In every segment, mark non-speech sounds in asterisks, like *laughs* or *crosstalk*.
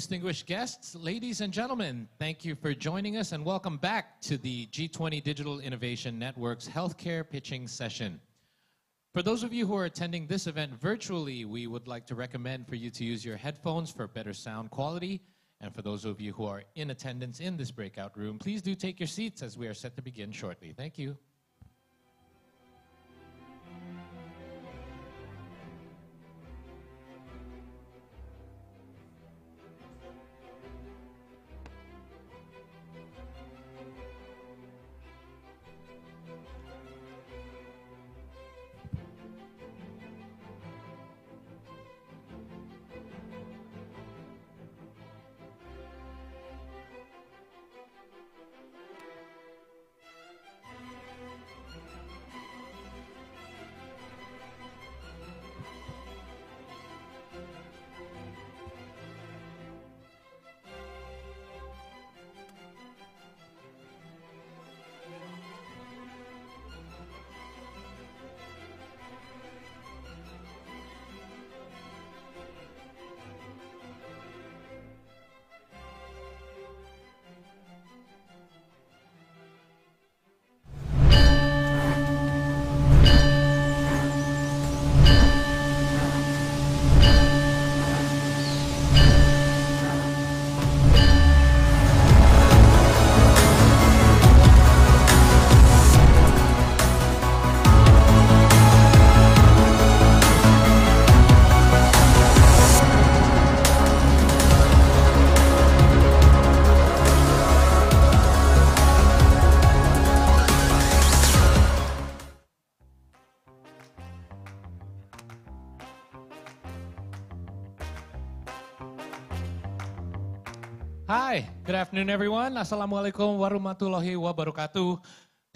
Distinguished guests, ladies and gentlemen, thank you for joining us and welcome back to the G20 Digital Innovation Network's healthcare pitching session. For those of you who are attending this event virtually, we would like to recommend for you to use your headphones for better sound quality. And for those of you who are in attendance in this breakout room, please do take your seats as we are set to begin shortly. Thank you. Afternoon everyone. Assalamualaikum warahmatullahi wabarakatuh.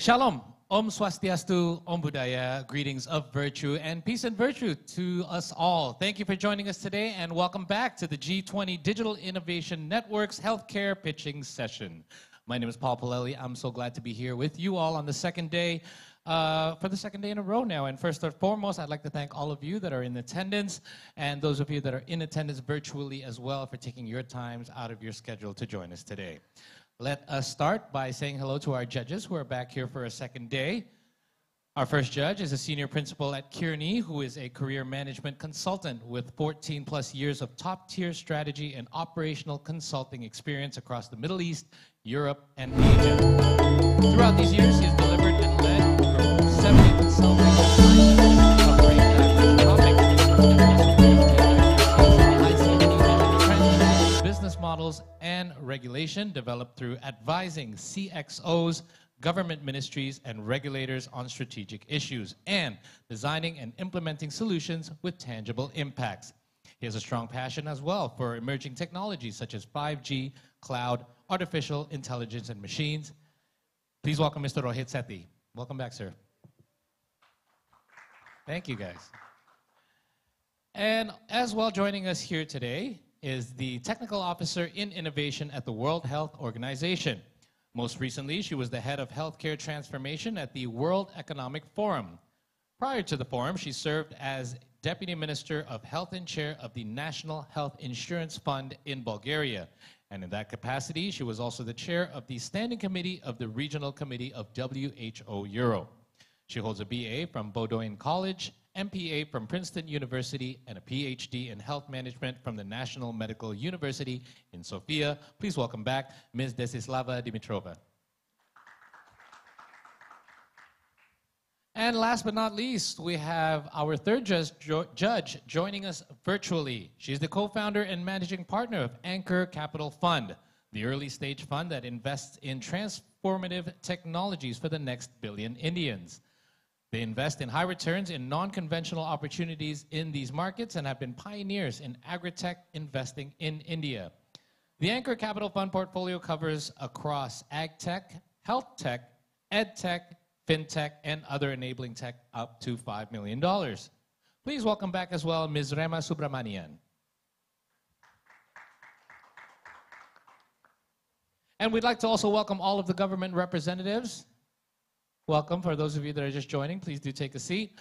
Shalom, Om Swastiastu, Om Budaya, greetings of virtue and peace and virtue to us all. Thank you for joining us today and welcome back to the G20 Digital Innovation Network's Healthcare Pitching Session. My name is Paul Palelli. I'm so glad to be here with you all on the second day uh, for the second day in a row now. And first and foremost, I'd like to thank all of you that are in attendance and those of you that are in attendance virtually as well for taking your times out of your schedule to join us today. Let us start by saying hello to our judges who are back here for a second day. Our first judge is a senior principal at Kearney, who is a career management consultant with 14 plus years of top tier strategy and operational consulting experience across the Middle East, Europe, and Asia. Throughout these years, he has delivered and business models and regulation developed through advising CXOs government ministries, and regulators on strategic issues, and designing and implementing solutions with tangible impacts. He has a strong passion as well for emerging technologies such as 5G, cloud, artificial intelligence, and machines. Please welcome Mr. Rohit Sethi. Welcome back, sir. Thank you, guys. And as well joining us here today is the Technical Officer in Innovation at the World Health Organization. Most recently, she was the head of healthcare transformation at the World Economic Forum. Prior to the forum, she served as Deputy Minister of Health and Chair of the National Health Insurance Fund in Bulgaria. And in that capacity, she was also the chair of the Standing Committee of the Regional Committee of WHO Euro. She holds a BA from Bowdoin College MPA from Princeton University, and a PhD in health management from the National Medical University in Sofia. Please welcome back Ms. Desislava Dimitrova. And last but not least, we have our third judge, judge joining us virtually. She's the co-founder and managing partner of Ankur Capital Fund, the early stage fund that invests in transformative technologies for the next billion Indians. They invest in high returns in non-conventional opportunities in these markets and have been pioneers in agri-tech investing in India. The Ankur Capital Fund portfolio covers across ag tech, health tech, ed tech, fintech, and other enabling tech up to $5 million. Please welcome back as well Ms. Rema Subramanian. And we'd like to also welcome all of the government representatives Welcome. For those of you that are just joining, please do take a seat.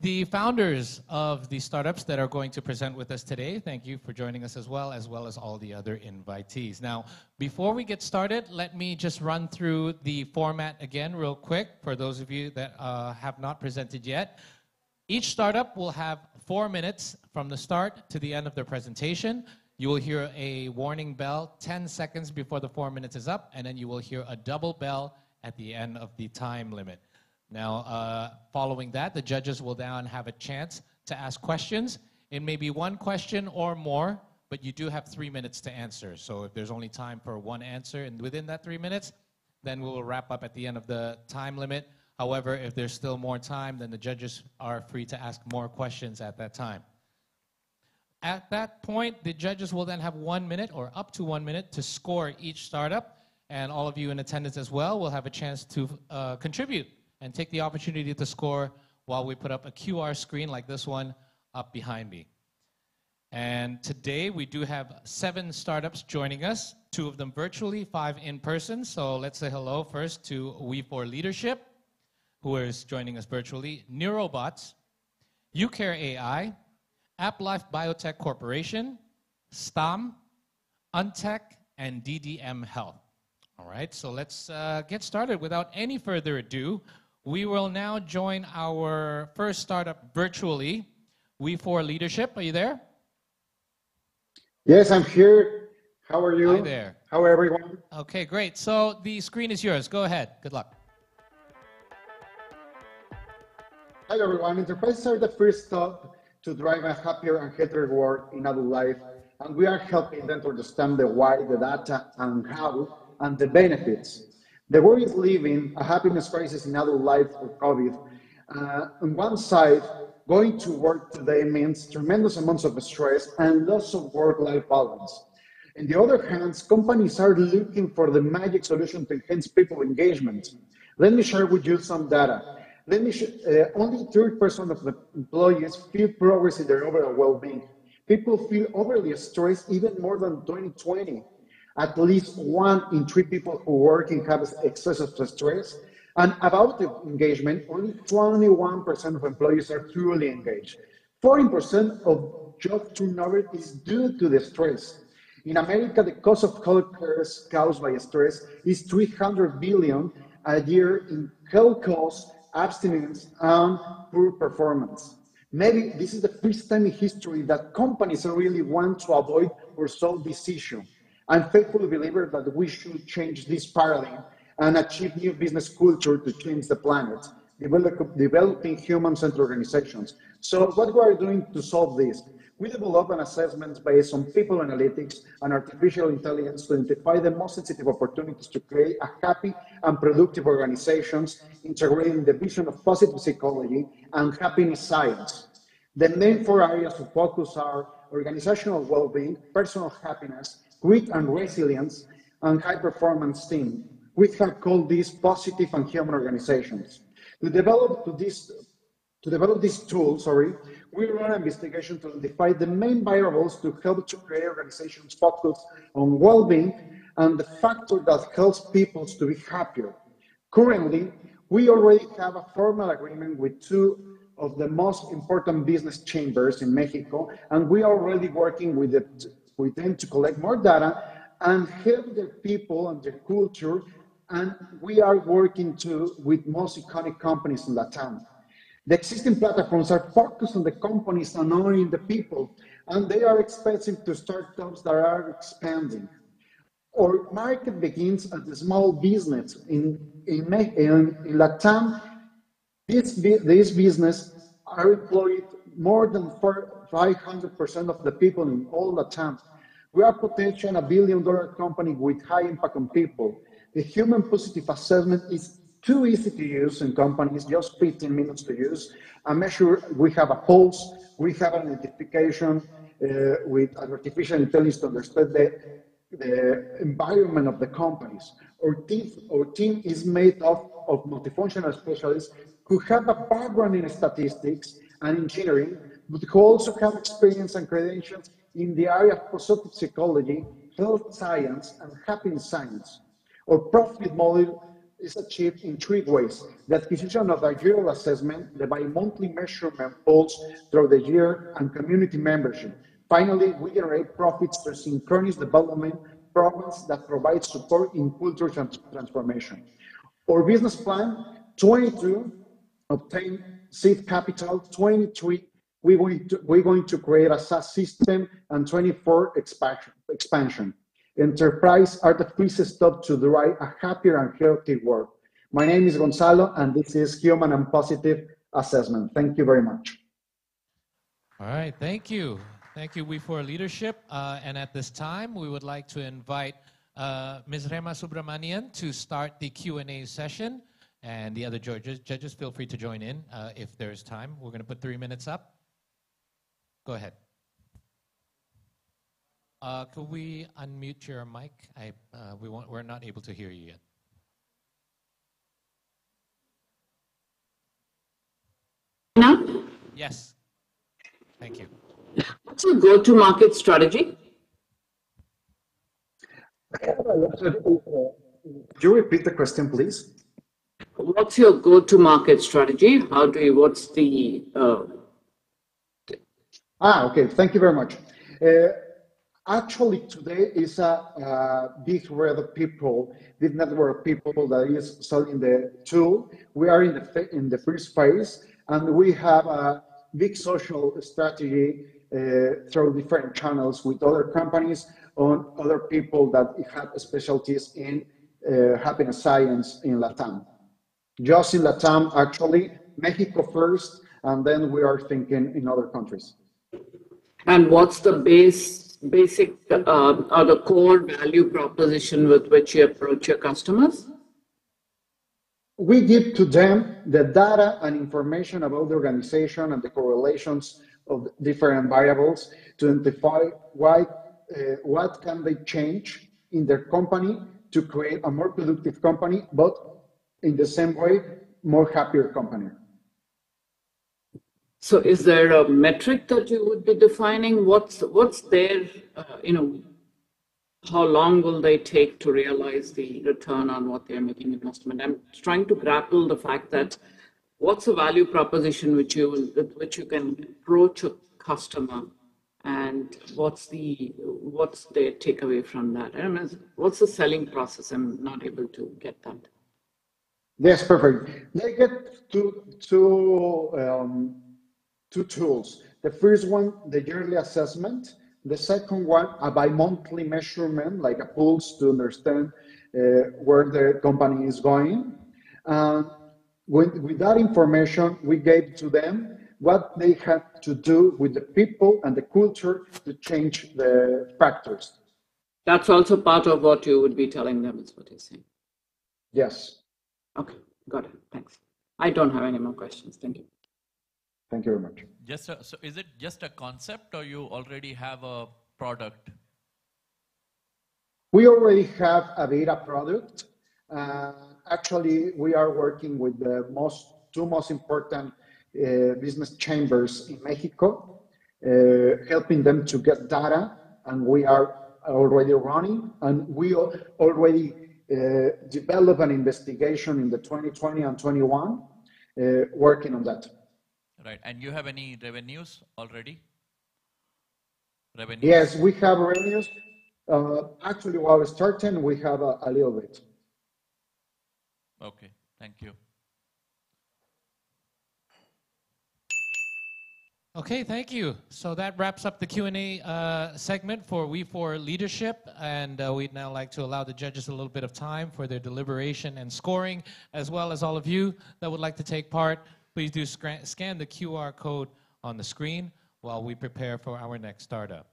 the founders of the startups that are going to present with us today. Thank you for joining us as well, as well as all the other invitees. Now, before we get started, let me just run through the format again real quick for those of you that uh, have not presented yet. Each startup will have four minutes from the start to the end of their presentation. You will hear a warning bell 10 seconds before the four minutes is up, and then you will hear a double bell at the end of the time limit. Now, uh, following that, the judges will then have a chance to ask questions. It may be one question or more, but you do have three minutes to answer. So if there's only time for one answer and within that three minutes, then we will wrap up at the end of the time limit. However, if there's still more time, then the judges are free to ask more questions at that time. At that point, the judges will then have one minute or up to one minute to score each startup, and all of you in attendance as well will have a chance to uh, contribute and take the opportunity to score while we put up a QR screen like this one up behind me. And today we do have seven startups joining us, two of them virtually, five in person. So let's say hello first to We4 Leadership, who is joining us virtually, Neurobots, UCare AI, AppLife Biotech Corporation, STAM, Untech, and DDM Health. All right, so let's uh, get started without any further ado. We will now join our first startup virtually. We4 Leadership, are you there? Yes, I'm here. How are you? Hi there. How are everyone? Okay, great. So the screen is yours. Go ahead. Good luck. Hi everyone. Enterprises are the first stop to drive a happier and healthier world in adult life, and we are helping them to understand the why, the data, and how, and the benefits. The world is living a happiness crisis in adult life with COVID. Uh, on one side, going to work today means tremendous amounts of stress and loss of work-life balance. On the other hand, companies are looking for the magic solution to enhance people engagement. Let me share with you some data. Let me uh, only 30% of the employees feel progress in their overall well-being. People feel overly stressed even more than 2020 at least one in three people who work in have excessive stress. And about the engagement, only 21% of employees are truly engaged. 14% of job turnover is due to the stress. In America, the cost of healthcare caused by stress is 300 billion a year in health costs, abstinence, and poor performance. Maybe this is the first time in history that companies really want to avoid or solve this issue. I'm faithfully believer that we should change this paradigm and achieve new business culture to change the planet, develop, developing human-centered organizations. So what we are doing to solve this? We develop an assessment based on people analytics and artificial intelligence to identify the most sensitive opportunities to create a happy and productive organizations, integrating the vision of positive psychology and happiness science. The main four areas of focus are organizational well-being, personal happiness, grit and resilience, and high performance team. We have called these positive and human organizations. To develop to this to develop this tool, sorry, we run an investigation to identify the main variables to help to create organizations focused on well-being and the factor that helps people to be happier. Currently, we already have a formal agreement with two of the most important business chambers in Mexico, and we are already working with the we tend to collect more data and help the people and the culture. And we are working to with most iconic companies in Latam. The existing platforms are focused on the companies and not on the people, and they are expensive to startups that are expanding. Our market begins at the small business. In, in, in, in Latam, this, this business are employed more than 500% of the people in all Latam. We are potentially a billion dollar company with high impact on people. The human positive assessment is too easy to use in companies, just 15 minutes to use. I measure we have a pulse, we have an identification uh, with artificial intelligence to understand the, the environment of the companies. Our team, our team is made up of multifunctional specialists who have a background in statistics and engineering, but who also have experience and credentials in the area of positive psychology, health science, and happiness science. Our profit model is achieved in three ways. The acquisition of a yearly assessment, the bi-monthly measurement polls throughout the year, and community membership. Finally, we generate profits through synchronous development programs that provide support in culture trans transformation. Our business plan, 22, obtain seed capital, 23, we're going to, we're going to create a SaaS system, and 24, expansion. expansion. Enterprise are the first step to drive a happier and healthy world. My name is Gonzalo, and this is Human and Positive Assessment. Thank you very much. All right, thank you. Thank you, We for Leadership. Uh, and at this time, we would like to invite uh, Ms. Rema Subramanian to start the Q&A session. And the other judges, judges, feel free to join in uh, if there's time. We're going to put three minutes up. Go ahead. Uh, could we unmute your mic? I, uh, we want, we're not able to hear you yet. Now? Yes. Thank you. What's your go-to-market strategy? Could you repeat the question, please? What's your go-to-market strategy? How do you, what's the... Uh... Ah, okay. Thank you very much. Uh, actually today is a, a big red of people, big network of people that is selling the tool. We are in the in the first phase, and we have a big social strategy uh, through different channels with other companies on other people that have specialties in uh, happiness science in Latam. Just in Latam, actually, Mexico first, and then we are thinking in other countries. And what's the base basic uh, or the core value proposition with which you approach your customers? We give to them the data and information about the organization and the correlations of different variables to identify why, uh, what can they change in their company to create a more productive company, but in the same way, more happier company. So is there a metric that you would be defining? What's what's their, uh, you know, how long will they take to realize the return on what they're making investment? I'm trying to grapple the fact that what's the value proposition which you which you can approach a customer and what's the what's their takeaway from that? I what's the selling process? I'm not able to get that. Yes, perfect. They get to to um, two tools. The first one, the yearly assessment. The second one, a bi-monthly measurement, like a pulse to understand uh, where the company is going. And with, with that information, we gave to them what they had to do with the people and the culture to change the factors. That's also part of what you would be telling them, is what you're saying. Yes. Okay, got it. Thanks. I don't have any more questions. Thank you. Thank you very much. Just a, so is it just a concept or you already have a product? We already have a beta product. Uh, actually, we are working with the most two most important uh, business chambers in Mexico, uh, helping them to get data, and we are already running, and we already uh, develop an investigation in the 2020 and 21, uh, working on that. Right. And you have any revenues already? Revenues? Yes, we have revenues. Uh, actually, while starting, we have a, a little bit. Okay, thank you. Okay, thank you. So that wraps up the Q&A uh, segment for We for Leadership, and uh, we'd now like to allow the judges a little bit of time for their deliberation and scoring, as well as all of you that would like to take part Please do scan the QR code on the screen while we prepare for our next startup.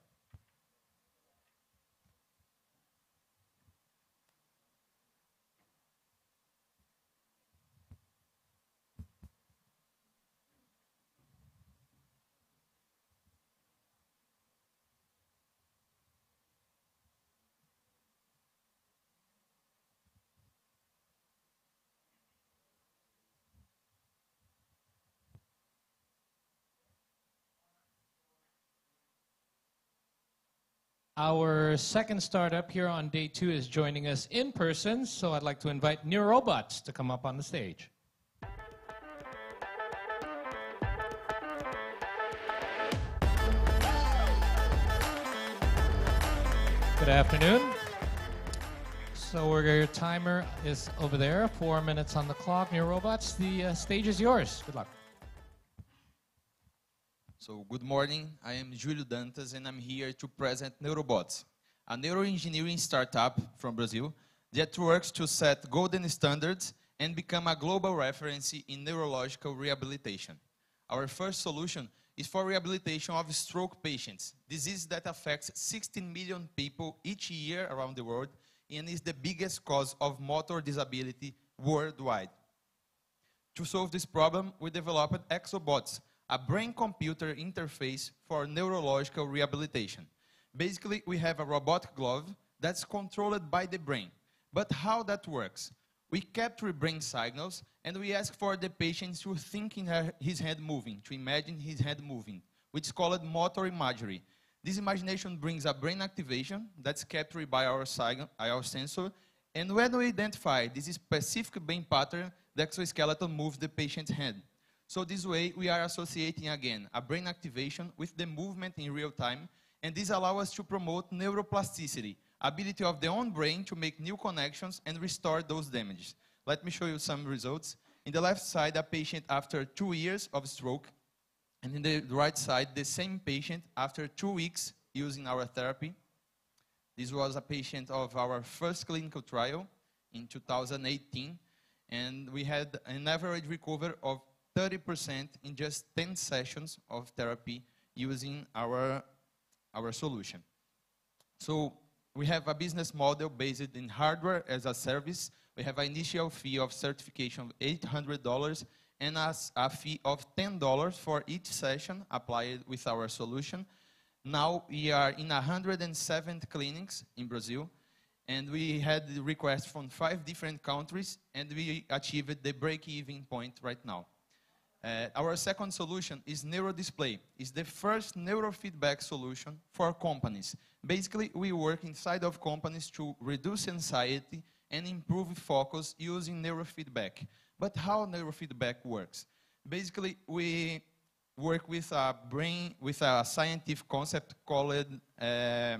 Our second startup here on day two is joining us in person, so I'd like to invite Neurobots to come up on the stage. Good afternoon. So our timer is over there, four minutes on the clock. Neurobots, the uh, stage is yours. Good luck. So good morning, I am Julio Dantas and I'm here to present Neurobots, a neuroengineering startup from Brazil that works to set golden standards and become a global reference in neurological rehabilitation. Our first solution is for rehabilitation of stroke patients, disease that affects 16 million people each year around the world and is the biggest cause of motor disability worldwide. To solve this problem, we developed Exobots, a brain-computer interface for neurological rehabilitation. Basically, we have a robotic glove that's controlled by the brain. But how that works? We capture brain signals and we ask for the patient to think in her, his head moving, to imagine his head moving, which is called motor imagery. This imagination brings a brain activation that's captured by our, our sensor, and when we identify this specific brain pattern, the exoskeleton moves the patient's hand. So this way, we are associating again a brain activation with the movement in real time, and this allows us to promote neuroplasticity, ability of the own brain to make new connections and restore those damages. Let me show you some results. In the left side, a patient after two years of stroke, and in the right side, the same patient after two weeks using our therapy. This was a patient of our first clinical trial in 2018, and we had an average recovery of 30% in just 10 sessions of therapy using our, our solution. So we have a business model based in hardware as a service. We have an initial fee of certification of $800 and a, a fee of $10 for each session applied with our solution. Now we are in 107 clinics in Brazil, and we had requests from five different countries, and we achieved the break-even point right now. Uh, our second solution is NeuroDisplay. It's the first neurofeedback solution for companies. Basically, we work inside of companies to reduce anxiety and improve focus using neurofeedback. But how neurofeedback works? Basically, we work with a brain, with a scientific concept called uh,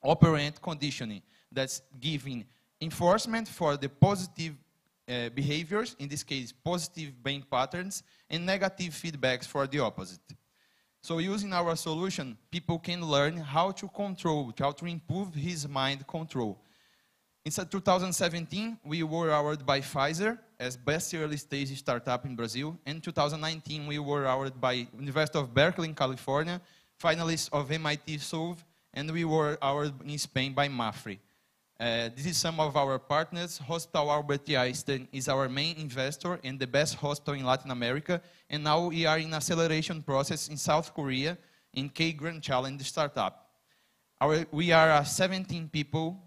operant conditioning that's giving enforcement for the positive uh, behaviors, in this case, positive brain patterns, and negative feedbacks for the opposite. So using our solution, people can learn how to control, how to improve his mind control. In 2017, we were awarded by Pfizer as best early stage startup in Brazil. In 2019, we were awarded by University of Berkeley in California, finalists of MIT Solve, and we were awarded in Spain by MAPFRE. Uh, this is some of our partners. Hospital Albert Einstein is our main investor and the best hospital in Latin America. And now we are in acceleration process in South Korea in K Grand Challenge startup. Our, we are a 17 people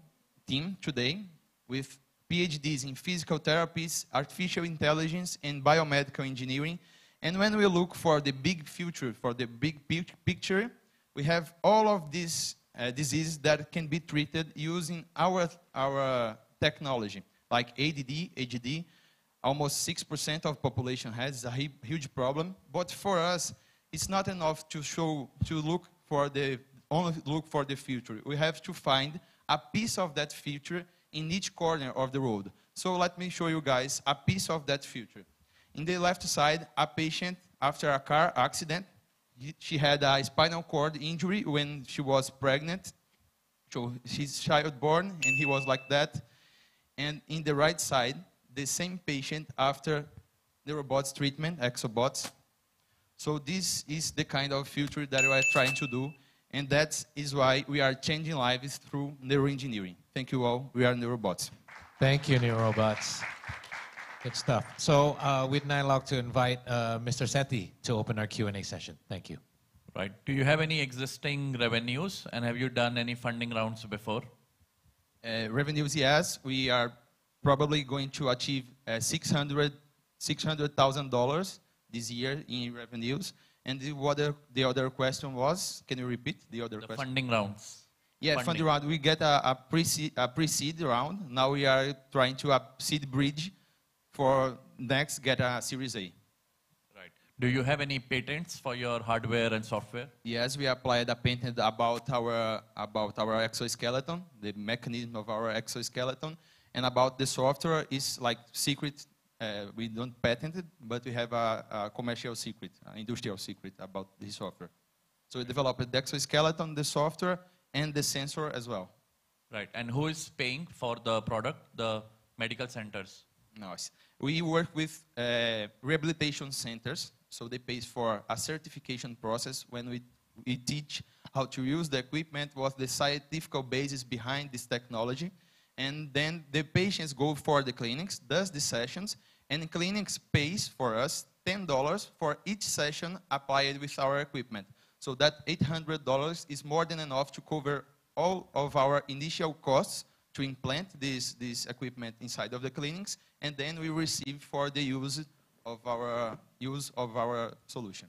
team today with PhDs in physical therapies, artificial intelligence, and biomedical engineering. And when we look for the big future, for the big picture, we have all of these uh, diseases that can be treated using our, our technology, like ADD, AGD. Almost 6% of population has a huge problem. But for us, it's not enough to show, to look for the, only look for the future. We have to find a piece of that future in each corner of the road. So let me show you guys a piece of that future. In the left side, a patient after a car accident she had a spinal cord injury when she was pregnant. So she's childborn, and he was like that. And in the right side, the same patient after the robots treatment, exobots. So this is the kind of future that we are trying to do, and that is why we are changing lives through neuroengineering. Thank you all. We are Neurobots. Thank you, Neurobots. Good stuff. So uh, we'd now like to invite uh, Mr. Sethi to open our Q&A session. Thank you. Right. Do you have any existing revenues and have you done any funding rounds before? Uh, revenues, yes. We are probably going to achieve uh, 600 $600,000 this year in revenues. And the other, the other question was, can you repeat the other the question? funding rounds. Yeah, funding? funding round. We get a, a pre-seed, a pre-seed round. Now we are trying to a seed bridge for next get a Series A. Right. Do you have any patents for your hardware and software? Yes, we applied a patent about our about our exoskeleton, the mechanism of our exoskeleton, and about the software is like secret. Uh, we don't patent it, but we have a, a commercial secret, an industrial secret about the software. So we developed the exoskeleton, the software, and the sensor as well. Right. And who is paying for the product? The medical centers. Nice. We work with uh, rehabilitation centers, so they pay for a certification process when we, we teach how to use the equipment, what the scientific basis behind this technology, and then the patients go for the clinics, does the sessions, and the clinics pays for us $10 for each session applied with our equipment. So that $800 is more than enough to cover all of our initial costs to implant this, this equipment inside of the clinics, and then we receive for the use of our, use of our solution.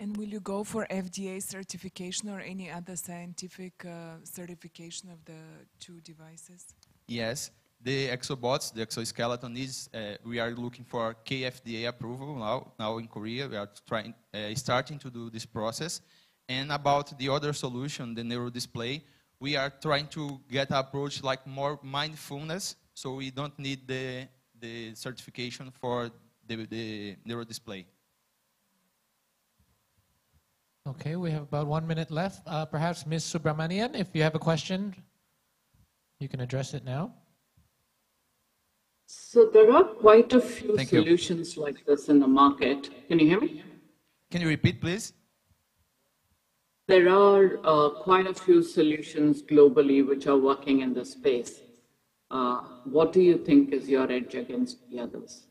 And will you go for FDA certification or any other scientific uh, certification of the two devices? Yes, the exobots, the exoskeleton is, uh, we are looking for KFDA approval now, now in Korea. We are trying, uh, starting to do this process. And about the other solution, the neuro display, we are trying to get approach like more mindfulness, so we don't need the, the certification for the, the neuro display. Okay, we have about one minute left. Uh, perhaps Ms. Subramanian, if you have a question, you can address it now. So there are quite a few Thank you. solutions like this in the market. Can you hear me? Can you repeat, please? There are uh, quite a few solutions globally which are working in this space. Uh, what do you think is your edge against the others?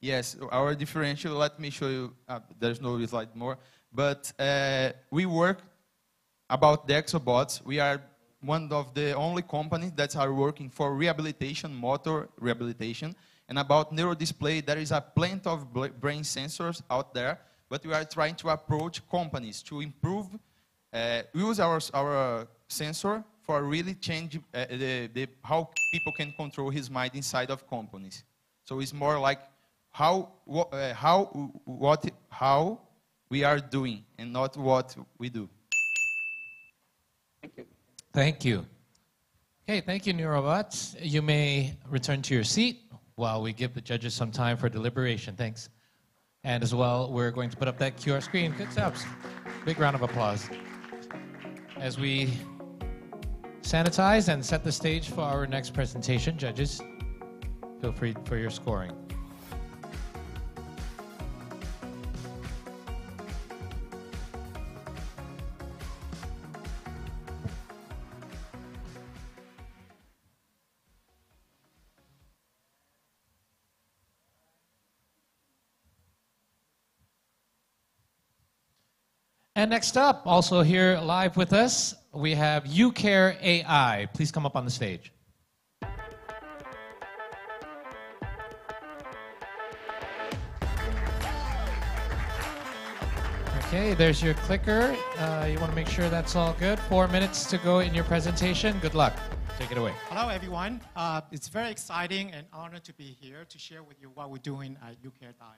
Yes, our differential, let me show you, uh, there's no slide more, but uh, we work about the exobots. We are one of the only companies that are working for rehabilitation, motor rehabilitation, and about neurodisplay, there is a plenty of brain sensors out there, but we are trying to approach companies to improve, uh, use our, our sensor for really change uh, the, the, how people can control his mind inside of companies. So it's more like how, wha- uh, how, what, how we are doing and not what we do. Thank you. Thank you. Okay, thank you, Neurobots. You may return to your seat while we give the judges some time for deliberation. Thanks. And as well, we're going to put up that QR screen. Good jobs. Big round of applause. As we sanitize and set the stage for our next presentation, judges, feel free for your scoring. And next up, also here live with us, we have UCare AI. Please come up on the stage. Okay, there's your clicker. Uh, you want to make sure that's all good. Four minutes to go in your presentation. Good luck. Take it away. Hello, everyone. Uh, it's very exciting and honored to be here to share with you what we're doing at UCare.ai.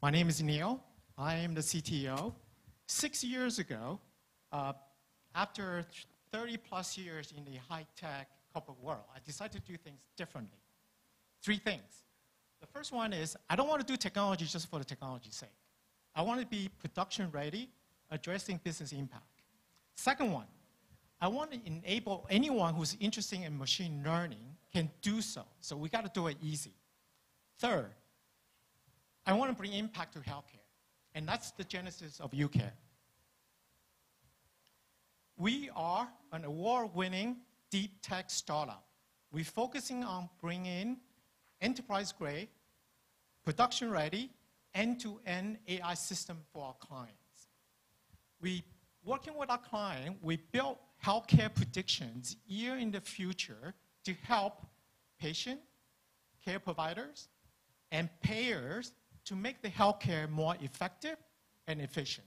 My name is Neil. I am the CTO. Six years ago, uh, after 30 plus years in the high-tech corporate world, I decided to do things differently. Three things. The first one is I don't want to do technology just for the technology's sake. I want to be production ready, addressing business impact. Second one, I want to enable anyone who's interested in machine learning can do so. So we got to do it easy. Third, I want to bring impact to healthcare. And that's the genesis of UCare. We are an award-winning deep tech startup. We're focusing on bringing enterprise-grade, production-ready, end-to-end AI system for our clients. We, working with our client, we built healthcare predictions year in the future to help patient, care providers, and payers to make the healthcare more effective and efficient.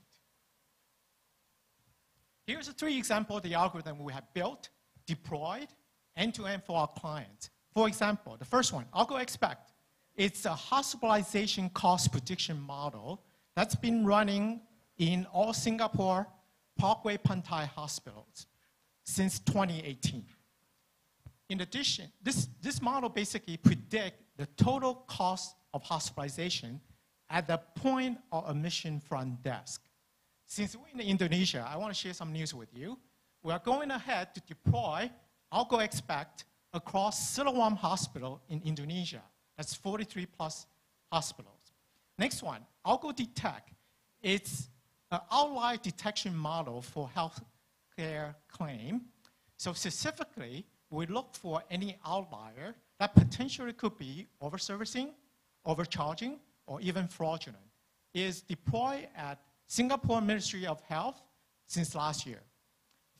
Here's three examples of the algorithm we have built, deployed, end-to-end for our clients. For example, the first one, Algo Expect. It's a hospitalization cost prediction model that's been running in all Singapore Parkway Pantai hospitals since 2018. In addition, this, this model basically predict the total cost of hospitalization at the point of admission front desk. Since we're in Indonesia, I want to share some news with you. We are going ahead to deploy Algo Expect across Siloam Hospital in Indonesia. That's 43 plus hospitals. Next one, Algo Detect. It's an outlier detection model for healthcare claim. So specifically, we look for any outlier that potentially could be overservicing, overcharging, or even fraudulent. is deployed at Singapore Ministry of Health since last year.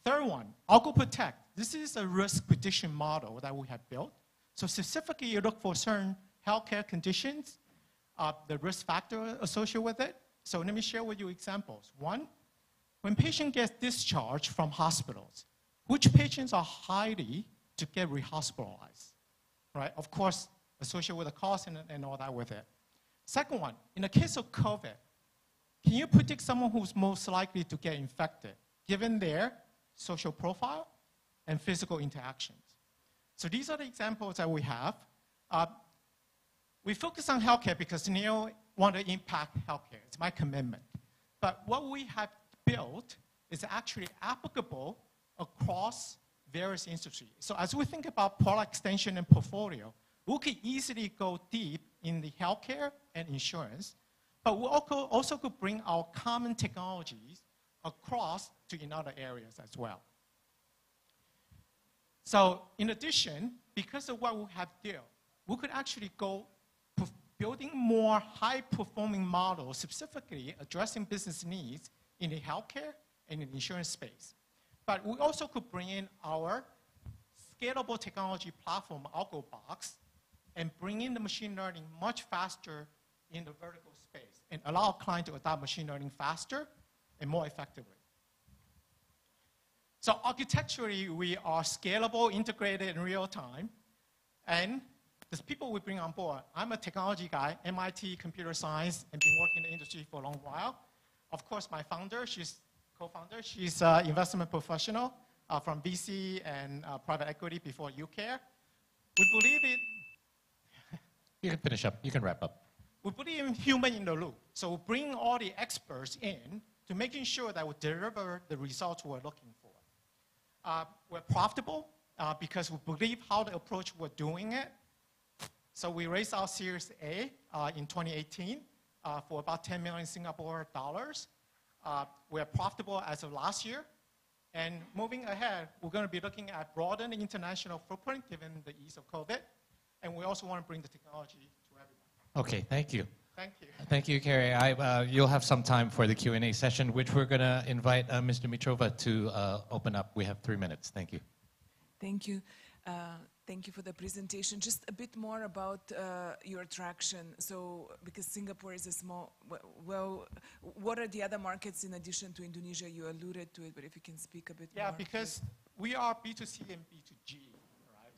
Third one, Algo Protect. This is a risk prediction model that we have built. So specifically, you look for certain healthcare conditions, uh, the risk factor associated with it. So let me share with you examples. One, when patient gets discharged from hospitals, which patients are highly to get rehospitalized? Right? Of course, associated with the cost and, and all that with it. Second one, in the case of COVID, can you predict someone who's most likely to get infected given their social profile and physical interactions? So these are the examples that we have. Uh, we focus on healthcare because Neo want to impact healthcare. It's my commitment. But what we have built is actually applicable across various industries. So as we think about product extension and portfolio, we could easily go deep in the healthcare and insurance, but we also could bring our common technologies across to in other areas as well. So in addition, because of what we have built, we could actually go building more high-performing models, specifically addressing business needs in the healthcare and in the insurance space. But we also could bring in our scalable technology platform, AlgoBox, and bring in the machine learning much faster in the vertical space and allow clients to adopt machine learning faster and more effectively. So architecturally, we are scalable, integrated in real time, and the people we bring on board, I'm a technology guy, MIT computer science, and been working in the industry for a long while. Of course, my founder, she's co-founder, she's an investment professional uh, from VC and uh, private equity before UCare. We believe it. You can finish up. You can wrap up. We believe in human in the loop. So we bring all the experts in to making sure that we deliver the results we're looking for. Uh, we're profitable uh, because we believe how the approach we're doing it so we raised our Series A uh, in 2018 uh, for about 10 million Singapore dollars. Uh, we're profitable as of last year. And moving ahead, we're going to be looking at broadening international footprint given the ease of COVID. And we also want to bring the technology to everyone. Okay, thank you. Thank you. Thank you, Kerry. I, uh, you'll have some time for the Q&A session, which we're going to invite uh, Ms. Dimitrova to uh, open up. We have three minutes. Thank you. Thank you. Uh, thank you for the presentation. Just a bit more about uh, your traction. So, because Singapore is a small, well, what are the other markets in addition to Indonesia? You alluded to it, but if you can speak a bit yeah, more. Yeah, because we are B2C and B2G, right?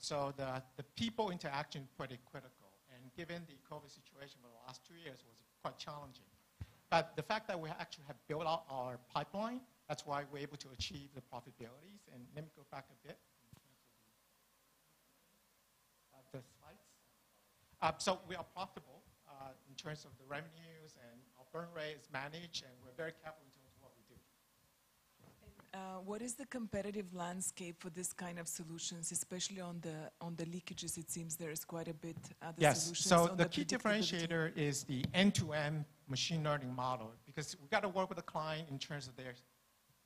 So the, the people interaction is pretty critical. And given the COVID situation for the last two years was quite challenging. But the fact that we actually have built out our pipeline, that's why we're able to achieve the profitabilities. And let me go back a bit. the slides. Uh, so we are profitable uh, in terms of the revenues and our burn rate is managed and we're very careful in terms of what we do. Uh, what is the competitive landscape for this kind of solutions, especially on the on the leakages? It seems there is quite a bit other yes. solutions. So the, the key differentiator is the end-to-end machine learning model because we got to work with the client in terms of their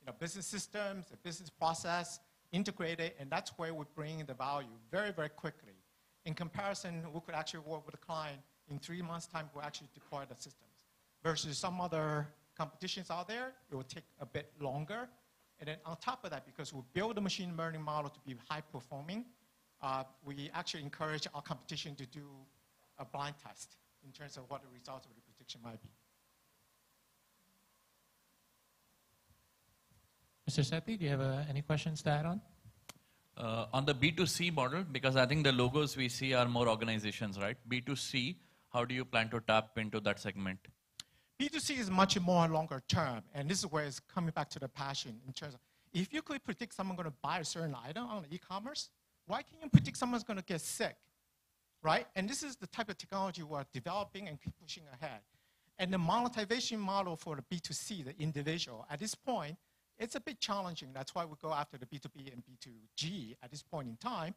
you know, business systems, the business process, integrate it, and that's where we bring the value very, very quickly. In comparison, we could actually work with a client in three months' time to actually deploy the systems. Versus some other competitions out there, it will take a bit longer. And then on top of that, because we build the machine learning model to be high performing, uh, we actually encourage our competition to do a blind test in terms of what the results of the prediction might be. Mr. Sethi, do you have uh, any questions to add on? Uh, on the B2C model, because I think the logos we see are more organizations, right? B2C, how do you plan to tap into that segment? B2C is much more longer term, and this is where it's coming back to the passion in terms of if you could predict someone's going to buy a certain item on e-commerce, why can't you predict someone's going to get sick, right? And this is the type of technology we're developing and keep pushing ahead. And the monetization model for the B2C, the individual, at this point, it's a bit challenging. That's why we go after the B2B and B2G at this point in time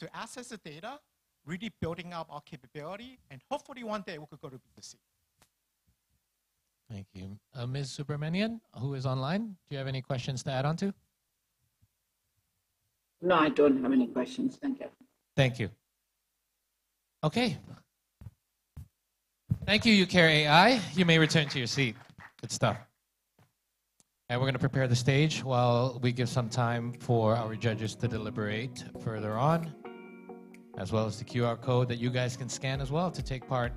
to access the data, really building up our capability, and hopefully one day we could go to B2C. Thank you. Uh, Ms. Subramanian, who is online, do you have any questions to add on to? No, I don't have any questions. Thank you. Thank you. Okay. Thank you, UCare AI. You may return to your seat. Good stuff. And we're going to prepare the stage while we give some time for our judges to deliberate further on, as well as the QR code that you guys can scan as well to take part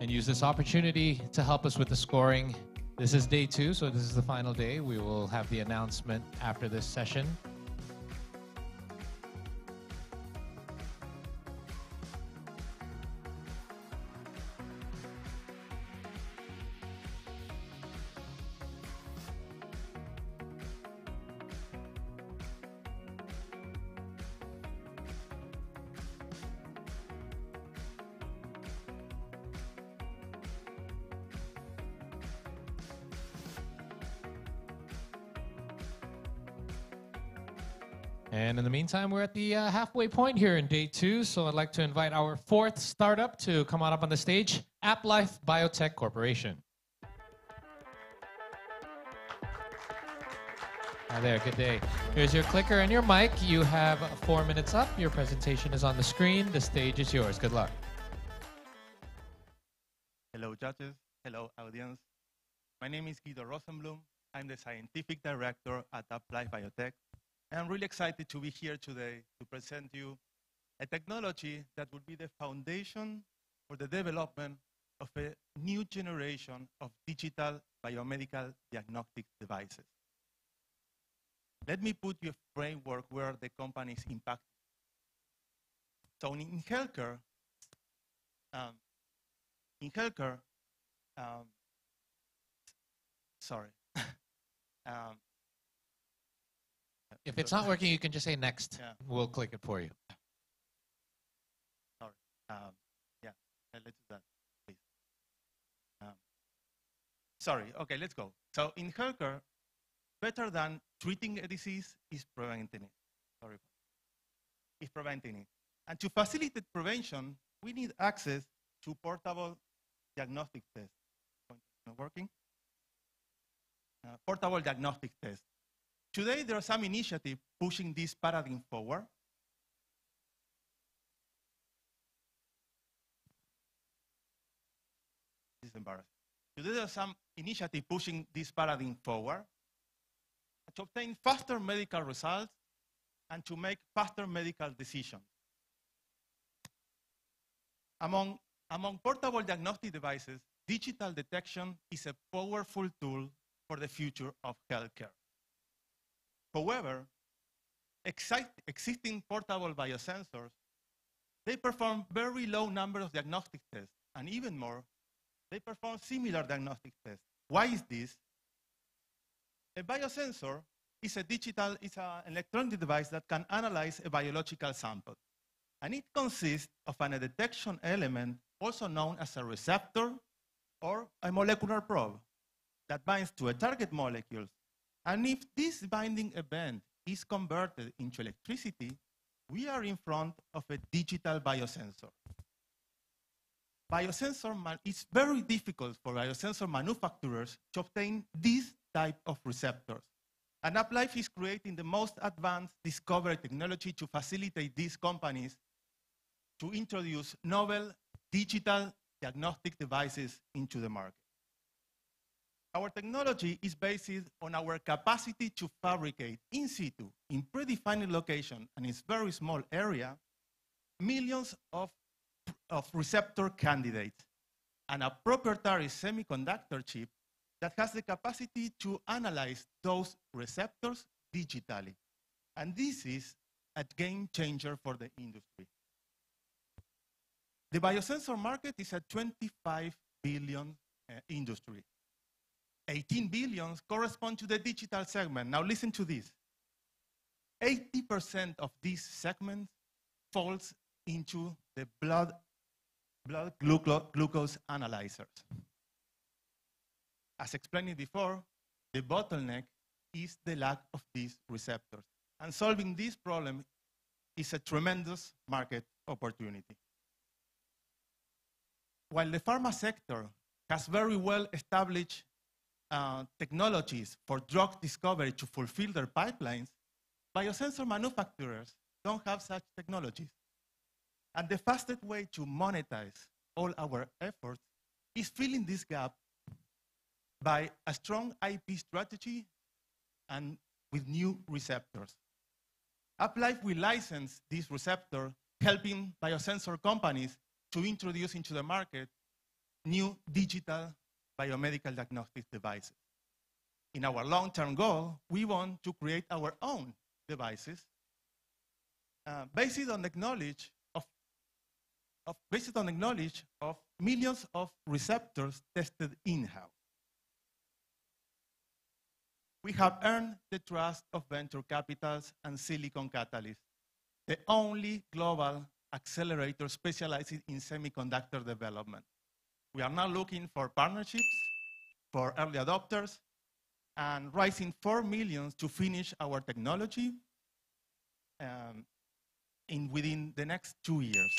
and use this opportunity to help us with the scoring. This is day two, so this is the final day. We will have the announcement after this session. Meantime, we're at the uh, halfway point here in day two. So I'd like to invite our fourth startup to come on up on the stage AppLife Biotech Corporation. Hi there, good day. Here's your clicker and your mic. You have four minutes up. Your presentation is on the screen. The stage is yours. Good luck. Hello, judges. Hello, audience. My name is Guido Rosenblum. I'm the scientific director at AppLife Biotech. I'm really excited to be here today to present you a technology that will be the foundation for the development of a new generation of digital biomedical diagnostic devices. Let me put you a framework where the company is impacted. So in healthcare, um, in healthcare, um, sorry. *laughs* um, If it's not working, you can just say next. Yeah. We'll click it for you. sorry. Um, yeah, let's do that, please. Um, sorry. Okay, let's go. So in healthcare, better than treating a disease is preventing it. Sorry, is preventing it. And to facilitate prevention, we need access to portable diagnostic tests. Not working? Uh, portable diagnostic tests. Today, there are some initiatives pushing this paradigm forward. This is embarrassing. Today, there are some initiatives pushing this paradigm forward to obtain faster medical results and to make faster medical decisions. Among, among portable diagnostic devices, digital detection is a powerful tool for the future of healthcare. However, existing portable biosensors, they perform very low number of diagnostic tests, and even more, they perform similar diagnostic tests. Why is this? A biosensor is a digital, is an electronic device that can analyze a biological sample. And it consists of a detection element, also known as a receptor or a molecular probe, that binds to a target molecule. And if this binding event is converted into electricity, we are in front of a digital biosensor. Biosensor it's very difficult for biosensor manufacturers to obtain this type of receptors. And AppLife is creating the most advanced discovery technology to facilitate these companies to introduce novel digital diagnostic devices into the market. Our technology is based on our capacity to fabricate in situ, in predefined location, and in very small area, millions of, of receptor candidates and a proprietary semiconductor chip that has the capacity to analyze those receptors digitally. And this is a game changer for the industry. The biosensor market is a 25 billion uh, industry. 18 billions correspond to the digital segment. Now listen to this. 80% of this segment falls into the blood, blood gluco- glucose analyzers. As explained before, the bottleneck is the lack of these receptors. And solving this problem is a tremendous market opportunity. While the pharma sector has very well established uh, technologies for drug discovery to fulfill their pipelines, biosensor manufacturers don't have such technologies. And the fastest way to monetize all our efforts is filling this gap by a strong IP strategy and with new receptors. AppLife will license this receptor, helping biosensor companies to introduce into the market new digital biomedical diagnostic devices. In our long-term goal, we want to create our own devices uh, based on the knowledge of, based on the knowledge of millions of receptors tested in-house. We have earned the trust of venture capitals and Silicon Catalyst, the only global accelerator specializing in semiconductor development. We are now looking for partnerships, for early adopters, and raising four million to finish our technology um, in within the next two years.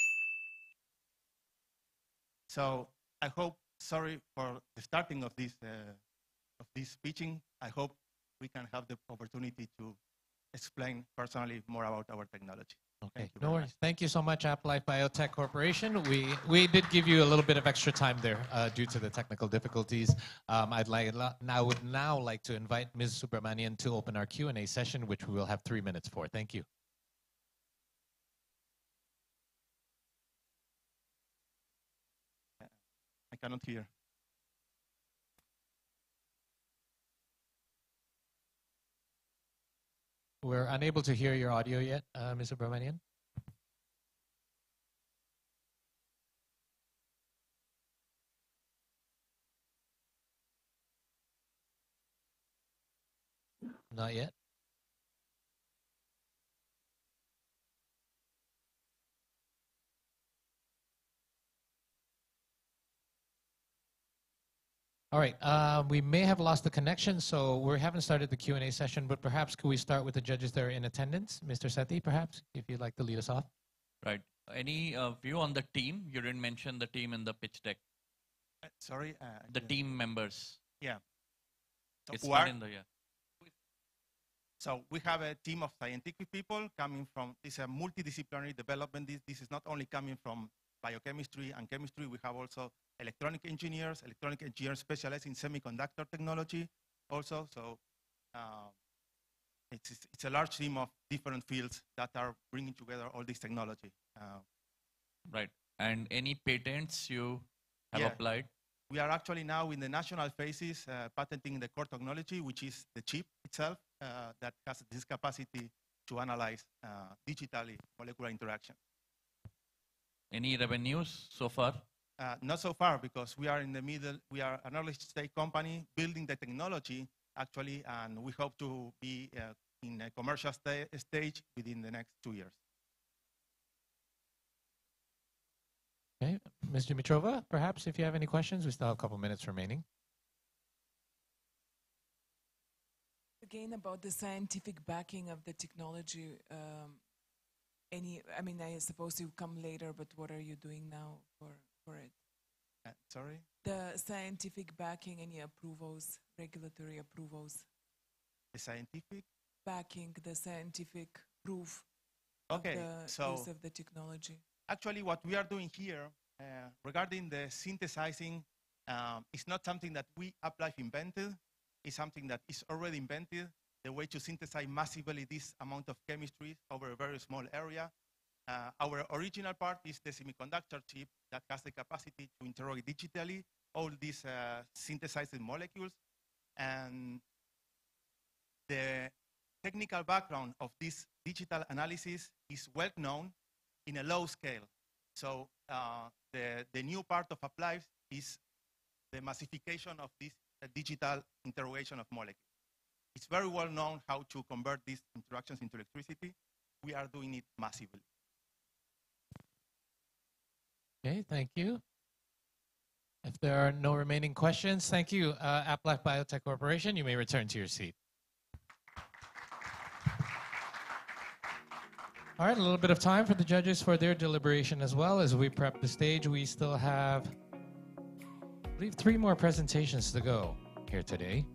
So I hope, sorry for the starting of this, uh, of this speeching. I hope we can have the opportunity to explain personally more about our technology. Okay, Thank no very worries. Thank you so much, AppLife Biotech Corporation. We we did give you a little bit of extra time there uh, due to the technical difficulties. Um, I'd like now would now like to invite Ms. Subramanian to open our Q and A session, which we will have three minutes for. Thank you. I cannot hear. We're unable to hear your audio yet, uh, Ms. Subramanian. Not yet. All right, uh, we may have lost the connection, so we haven't started the Q&A session, but perhaps could we start with the judges that are in attendance? Mr. Sethi, perhaps, if you'd like to lead us off. Right. Any uh, view on the team? You didn't mention the team in the pitch deck. Uh, sorry? Uh, The yeah. team members. Yeah. So It's who not are- in the, yeah. So we have a team of scientific people coming from, this is a multidisciplinary development. This, this is not only coming from biochemistry and chemistry, we have also electronic engineers, electronic engineers specialized in semiconductor technology also. So it's, it's- it's a large team of different fields that are bringing together all this technology. Uh, Right. And any patents you have Yeah. applied? We are actually now in the national phases uh, patenting the core technology, which is the chip itself uh, that has this capacity to analyze uh, digitally molecular interaction. Any revenues so far? Uh, not so far because we are in the middle, we are an early stage company building the technology actually, and we hope to be uh, in a commercial sta- stage within the next two years. Okay, Ms. Dimitrova, perhaps if you have any questions, we still have a couple minutes remaining. Again, about the scientific backing of the technology. Um, any, I mean, I suppose you come later, but what are you doing now for, for it? Uh, sorry? The scientific backing, any approvals, regulatory approvals, The scientific? backing the scientific proof Okay, of the so use of the technology. actually what we are doing here uh, regarding the synthesizing um, is not something that we AppLife invented. It's something that is already invented. The way to synthesize massively this amount of chemistry over a very small area. Uh, our original part is the semiconductor chip that has the capacity to interrogate digitally all these uh, synthesized molecules. And the technical background of this digital analysis is well known in a low scale. So uh, the, the new part of AppLife is the massification of this uh, digital interrogation of molecules. It's very well known how to convert these interactions into electricity. We are doing it massively. Okay, thank you. If there are no remaining questions, thank you. Uh, AppLife Biotech Corporation, you may return to your seat. All right, a little bit of time for the judges for their deliberation as well as we prep the stage. We still have, I believe, three more presentations to go here today.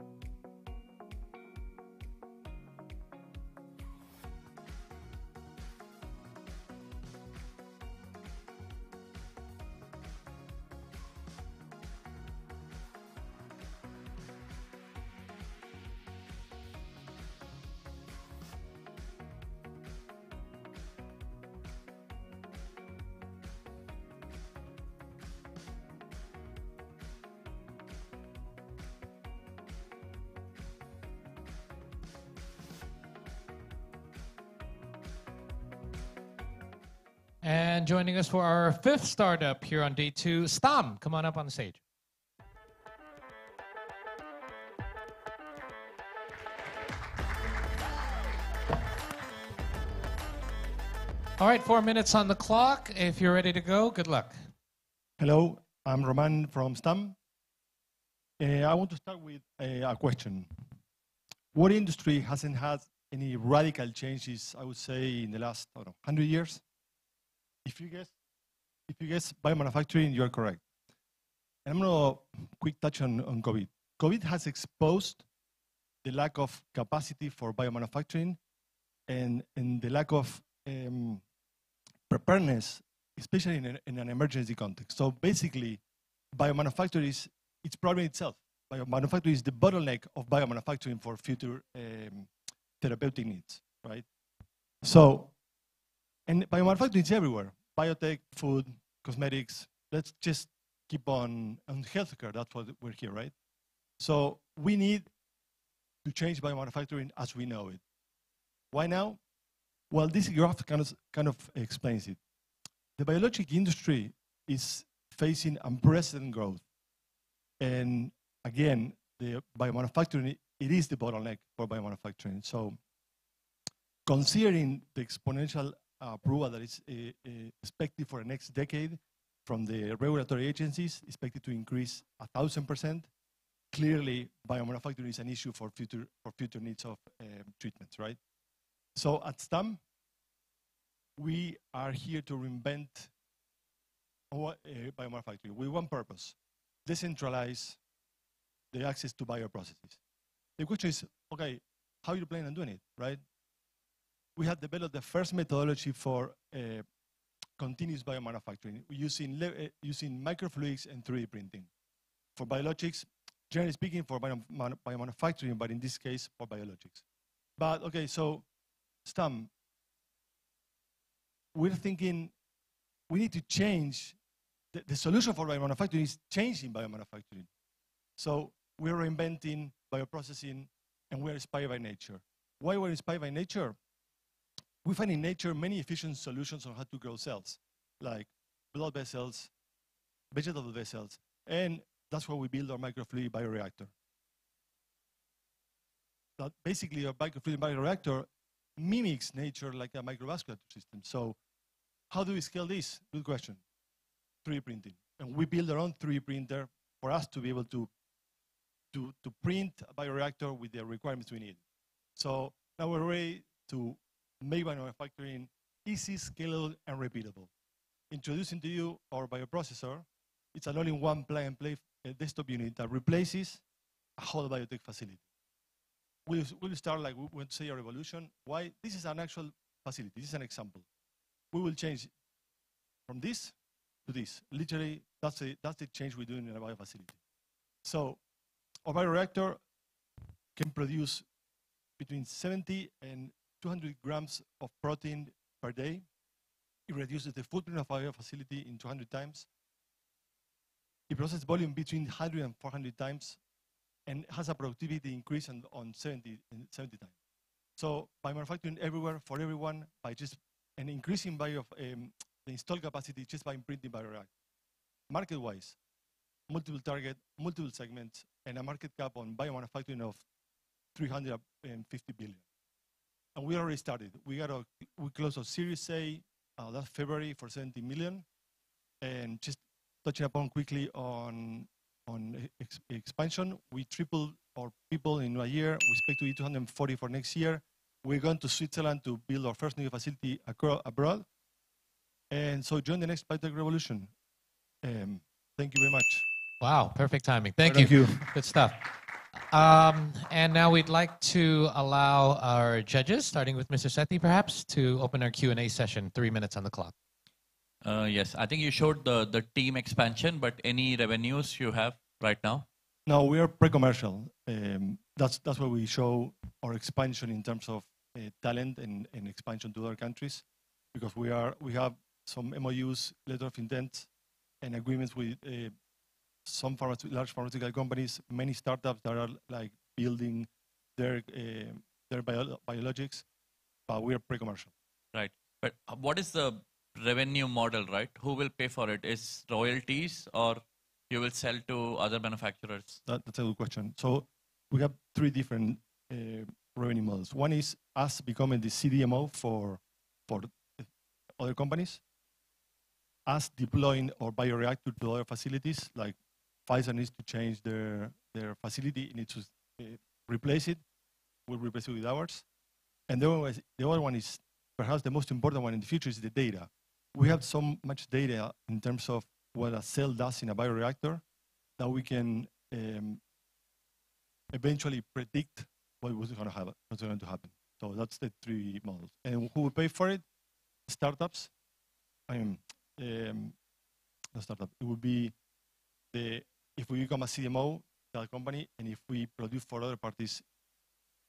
Joining us for our fifth startup here on day two, Stam. Come on up on the stage. All right, four minutes on the clock. If you're ready to go, good luck. Hello, I'm Roman from STAM. Uh, I want to start with a, a question. What industry hasn't had any radical changes, I would say, in the last know, 100 years? If you guess, if you guess biomanufacturing, you're correct. And I'm going to quick touch on, on COVID. COVID has exposed the lack of capacity for biomanufacturing and, and the lack of um, preparedness, especially in an, in an emergency context. So basically, biomanufacturing is its problem itself. Biomanufacturing is the bottleneck of biomanufacturing for future um, therapeutic needs, right? So and biomanufacturing is everywhere. Biotech, food, cosmetics. Let's just keep on, on healthcare. That's what we're here, right? So we need to change biomanufacturing as we know it. Why now? Well, this graph kind of, kind of explains it. The biologic industry is facing unprecedented growth. And again, the biomanufacturing, it is the bottleneck for biomanufacturing. So considering the exponential approval that is uh, uh, expected for the next decade from the regulatory agencies, expected to increase a thousand percent. Clearly, biomanufacturing is an issue for future for future needs of um, treatments, right? So at STAM, we are here to reinvent our, uh, biomanufacturing with one purpose: decentralize the access to bioprocesses. The question is, okay, how are you planning on doing it, right? We have developed the first methodology for uh, continuous biomanufacturing using, uh, using microfluidics and 3D printing. For biologics, generally speaking, for biomanufacturing, but in this case, for biologics. But okay, so STAM, we're thinking we need to change, the, the solution for biomanufacturing is changing biomanufacturing. So we're reinventing bioprocessing and we're inspired by nature. Why we're inspired by nature? We find in nature many efficient solutions on how to grow cells, like blood vessels, vegetable vessels, and that's why we build our microfluidic bioreactor. Basically, our microfluidic bioreactor mimics nature like a microvascular system. So how do we scale this? Good question. 3D printing. And we build our own 3D printer for us to be able to, to, to print a bioreactor with the requirements we need. So now we're ready to made by manufacturing easy, scalable, and repeatable. Introducing to you our bioprocessor. It's an all-in-one plug-and-play uh, desktop unit that replaces a whole biotech facility. We'll, we'll start like we went to say a revolution. Why? This is an actual facility. This is an example. We will change from this to this. Literally, that's, a, that's the change we're doing in a bio facility. So our bioreactor can produce between 70 and 200 grams of protein per day. It reduces the footprint of our facility in 200 times. It processes volume between 100 and 400 times. and has a productivity increase on, on 70, 70 times. So by manufacturing everywhere for everyone, by just an increasing value of um, the installed capacity just by printing bioreactor. Market-wise, multiple target, multiple segments, and a market cap on biomanufacturing of 350 billion. And we already started. We got a, we closed a Series A uh, last February for 70 million, and just touching upon quickly on on ex expansion, we tripled our people in a year. We expect to be 240 for next year. We're going to Switzerland to build our first new facility abroad. And so join the next biotech revolution. Um, thank you very much. Wow, perfect timing. Thank, Thank you. you. Good stuff. Um, and now we'd like to allow our judges, starting with Mr. Sethi, perhaps, to open our Q&A session. Three minutes on the clock. Uh, yes, I think you showed the, the team expansion, but any revenues you have right now? No, we are pre-commercial. Um, that's that's where we show our expansion in terms of uh, talent and, and expansion to other countries, because we are we have some MOUs, letter of intent, and agreements with uh, some large pharmaceutical companies, many startups that are like building their uh, their bio- biologics, but we are pre-commercial. Right. But uh, what is the revenue model, right? Who will pay for it? Is royalties or you will sell to other manufacturers? That, that's a good question. So we have three different uh, revenue models. One is us becoming the CDMO for for other companies, us deploying our bioreactor to other facilities, like Pfizer needs to change their their facility, it needs to uh, replace it, we'll replace it with ours. And the other, one is, the other one is perhaps the most important one in the future is the data. We have so much data in terms of what a cell does in a bioreactor that we can um, eventually predict what was going to happen. What's going to happen. So that's the three models. And who will pay for it? Startups. I mean, um, the startup. It would be the if we become a CMO, that company, and if we produce for other parties,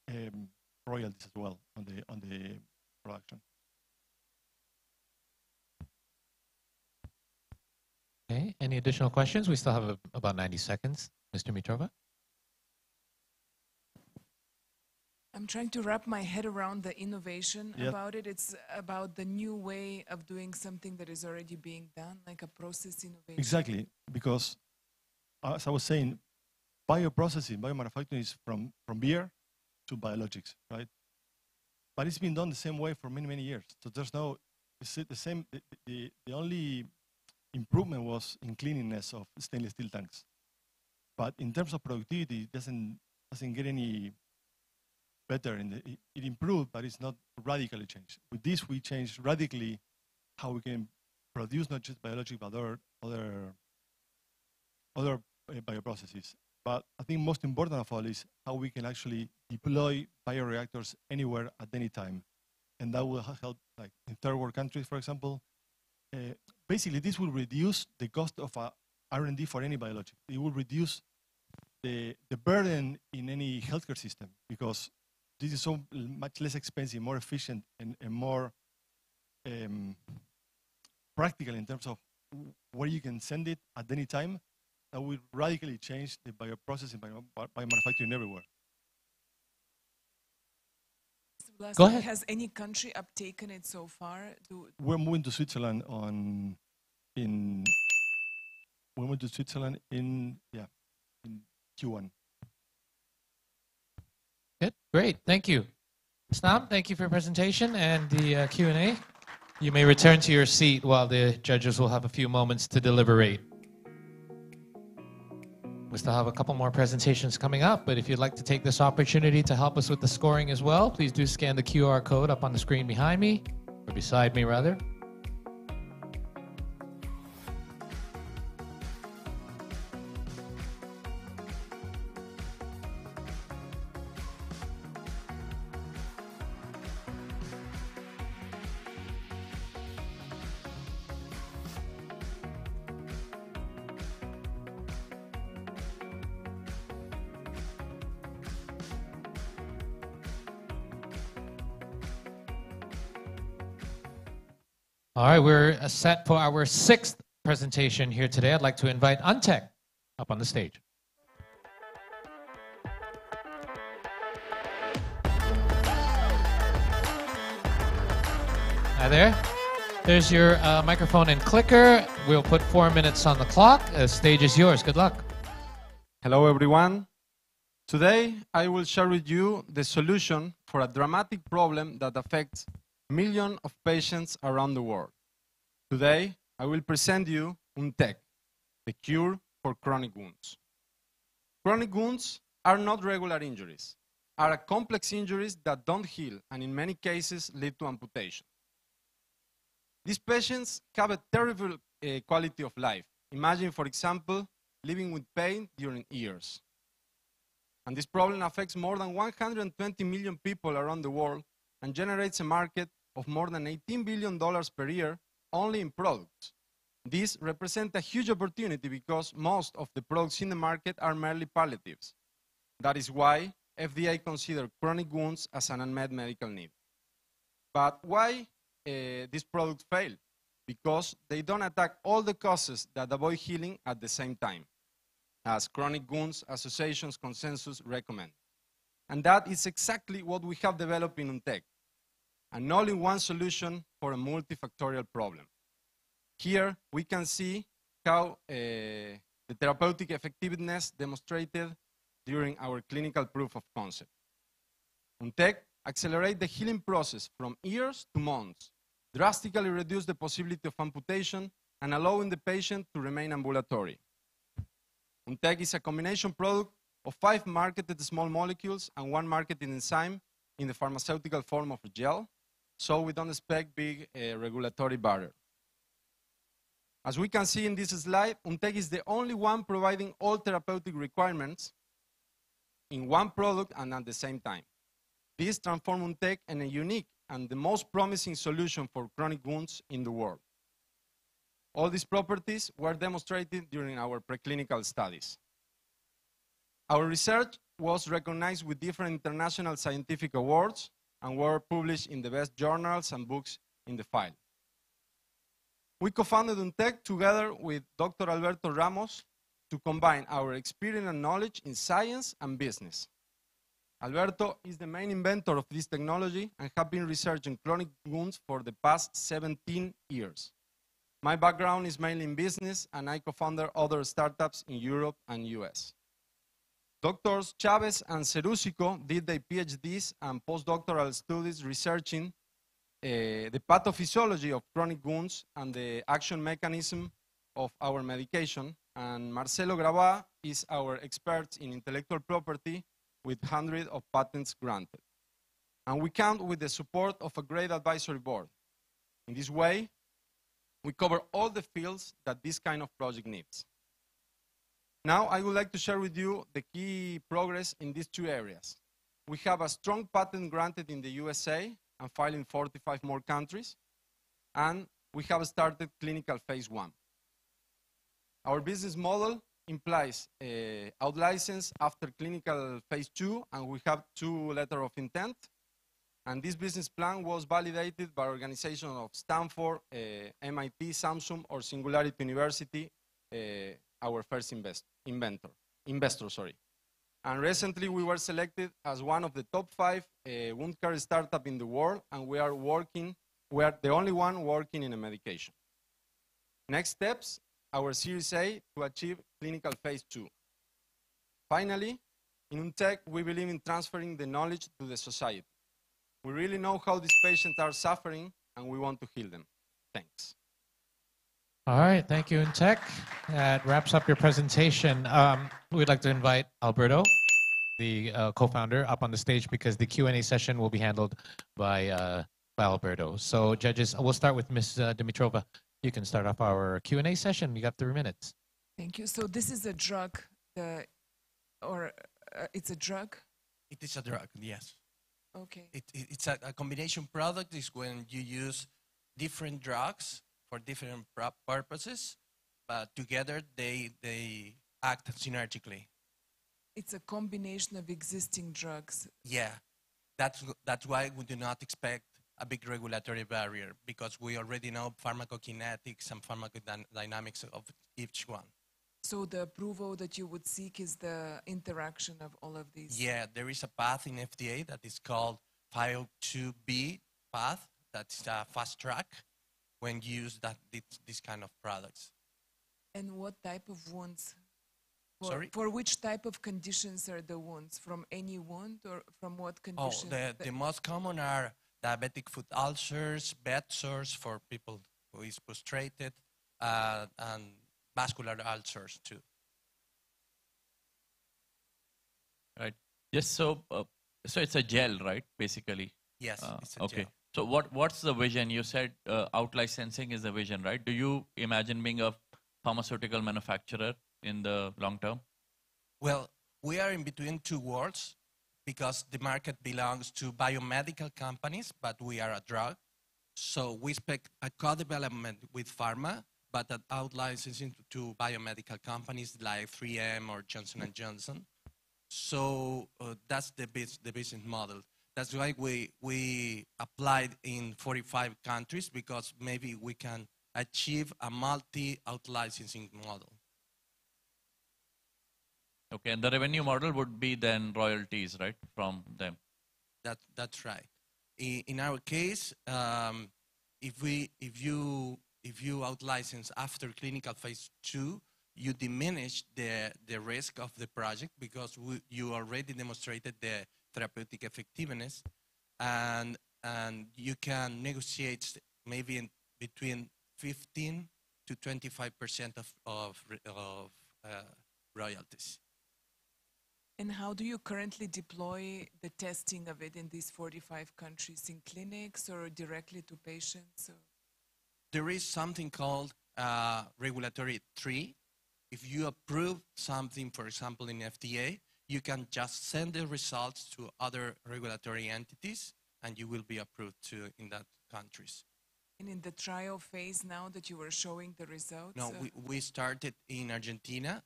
um, royalties as well on the on the production. Okay, any additional questions? We still have a, about 90 seconds. Mr. Mitrova? I'm trying to wrap my head around the innovation Yep. about it. It's about the new way of doing something that is already being done, like a process innovation. Exactly, because as I was saying, bioprocessing, biomanufacturing is from, from beer to biologics, right? But it's been done the same way for many, many years. So there's no, the same, the, the, the only improvement was in cleanliness of stainless steel tanks. But in terms of productivity, it doesn't, doesn't get any better. In the, it, it improved, but it's not radically changed. With this, we changed radically how we can produce not just biologic, but other, other, other bioprocesses. But I think most important of all is how we can actually deploy bioreactors anywhere at any time. And that will help, like in third world countries, for example. Uh, basically, this will reduce the cost of a R&D for any biologic. It will reduce the, the burden in any healthcare system because this is so much less expensive, more efficient, and, and more um, practical in terms of where you can send it at any time. That will radically change the bioprocessing, bio, bio- biomanufacturing everywhere. Go ahead. Has any country uptaken it so far? Do, We're moving to Switzerland on in we moved to Switzerland in yeah in Q1. Good, great, thank you. STAM, thank you for your presentation and the uh, Q&A. You may return to your seat while the judges will have a few moments to deliberate. We still have a couple more presentations coming up, but if you'd like to take this opportunity to help us with the scoring as well, please do scan the QR code up on the screen behind me, or beside me rather. set for our sixth presentation here today. I'd like to invite UNTEC up on the stage. Hi there. There's your uh, microphone and clicker. We'll put four minutes on the clock. The stage is yours. Good luck. Hello, everyone. Today, I will share with you the solution for a dramatic problem that affects millions of patients around the world. Today, I will present you UNTEC, the cure for chronic wounds. Chronic wounds are not regular injuries, are complex injuries that don't heal and in many cases lead to amputation. These patients have a terrible uh, quality of life. Imagine, for example, living with pain during years. And this problem affects more than 120 million people around the world and generates a market of more than $18 billion per year only in products. This represents a huge opportunity because most of the products in the market are merely palliatives. That is why FDA considers chronic wounds as an unmet medical need. But why uh, these products fail? Because they don't attack all the causes that avoid healing at the same time as Chronic Wounds Association's consensus recommend. And that is exactly what we have developed in UNTEC, an all-in-one solution for a multifactorial problem. Here we can see how uh, the therapeutic effectiveness demonstrated during our clinical proof of concept. UNTEC accelerate the healing process from years to months, drastically reduce the possibility of amputation, and allowing the patient to remain ambulatory. UNTEC is a combination product of five marketed small molecules and one marketed enzyme in the pharmaceutical form of a gel, so we don't expect big uh, regulatory barrier. As we can see in this slide, UNTEC is the only one providing all therapeutic requirements in one product and at the same time. This transforms UNTEC in a unique and the most promising solution for chronic wounds in the world. All these properties were demonstrated during our preclinical studies. Our research was recognized with different international scientific awards and were published in the best journals and books in the file. We co-founded UNTEC together with Dr. Alberto Ramos to combine our experience and knowledge in science and business. Alberto is the main inventor of this technology and has been researching chronic wounds for the past 17 years. My background is mainly in business, and I co-founded other startups in Europe and US. Doctors Chavez and Cerusico did their PhDs and postdoctoral studies researching uh, the pathophysiology of chronic wounds and the action mechanism of our medication. And Marcelo Grava is our expert in intellectual property with hundreds of patents granted. And we count with the support of a great advisory board. In this way, we cover all the fields that this kind of project needs. Now, I would like to share with you the key progress in these two areas. We have a strong patent granted in the USA and filed in 45 more countries, and we have started clinical phase one. Our business model implies uh, out-license after clinical phase two, and we have two letter of intent, and this business plan was validated by organizations of Stanford, uh, MIT, Samsung, or Singularity University, uh, our first invest inventor, investor, sorry. And recently we were selected as one of the top five uh, wound care startup in the world, and we are working, we are the only one working in a medication. Next steps, our Series A to achieve clinical phase two. Finally, in UNTEC, we believe in transferring the knowledge to the society. We really know how these patients are suffering, and we want to heal them. Thanks. All right, thank you, UNTEC. That wraps up your presentation. Um, we'd like to invite Alberto, the uh, co-founder, up on the stage because the Q&A session will be handled by, uh, by Alberto. So judges, we'll start with Ms. Uh, Dimitrova. You can start off our Q&A session. You got three minutes. Thank you. So this is a drug, the, or uh, it's a drug? It is a drug, yes. Okay. It, it, it's a, a, combination product is when you use different drugs for different purposes, but together they, they act synergically. It's a combination of existing drugs. Yeah, that's, that's why we do not expect a big regulatory barrier because we already know pharmacokinetics and pharmacodynamics of each one. So the approval that you would seek is the interaction of all of these? Yeah, there is a path in FDA that is called 502B path that's a fast track when you use that this, this kind of products. And what type of wounds? For, Sorry? For which type of conditions are the wounds? From any wound or from what Oh, condition? the, the most common are diabetic foot ulcers, bed sores for people who is prostrated, uh, and vascular ulcers too. Right. Yes. so, uh, so it's a gel, right? Basically. Yes, Uh, it's a okay. gel. So what what's the vision? You said uh, out licensing is the vision, right? Do you imagine being a pharmaceutical manufacturer in the long term? Well, we are in between two worlds because the market belongs to biomedical companies, but we are a drug. So we expect a co-development with pharma, but an out licensing to biomedical companies like 3M or Johnson and Johnson. So uh, that's the, bus- the business model. That's why we, we applied in 45 countries because maybe we can achieve a multi-out licensing model. Okay, and the revenue model would be then royalties, right, from them. That, that's right. In, in our case, um, if, we, if, you, if you out-license after clinical phase two, you diminish the, the risk of the project because we, you already demonstrated the therapeutic effectiveness and, and you can negotiate maybe in between 15 to 25% of, of, of uh, royalties. And how do you currently deploy the testing of it in these 45 countries? In clinics or directly to patients? Or? there is something called uh, regulatory tree. If you approve something, for example, in FDA, you can just send the results to other regulatory entities, and you will be approved to in that countries. And in the trial phase now that you were showing the results? No, uh, we, we started in Argentina